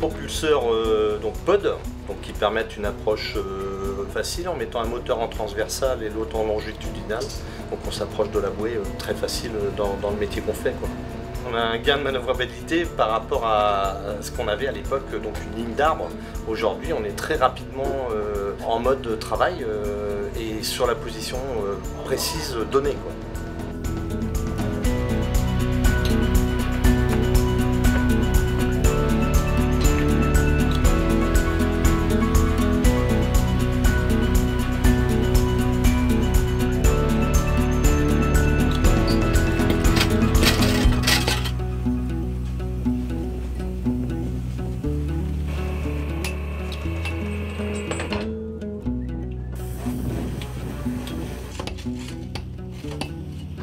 propulseurs euh, pod, qui permettent une approche euh, facile en mettant un moteur en transversal et l'autre en longitudinal. Donc on s'approche de la bouée euh, très facile dans, le métier qu'on fait. On a un gain de manœuvrabilité par rapport à ce qu'on avait à l'époque, donc une ligne d'arbre. Aujourd'hui, on est très rapidement en mode travail et sur la position précise donnée.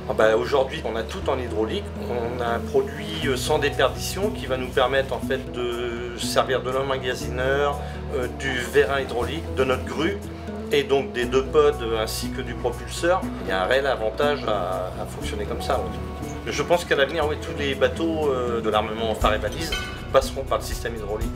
Ah bah, Aujourd'hui, on a tout en hydraulique. On a un produit euh, sans déperdition qui va nous permettre en fait de servir de l'emmagasineur, euh, du vérin hydraulique, de notre grue et donc des deux pods euh, ainsi que du propulseur. Il y a un réel avantage à, fonctionner comme ça. Je pense qu'à l'avenir, tous les bateaux de l'armement phare et balise passeront par le système hydraulique.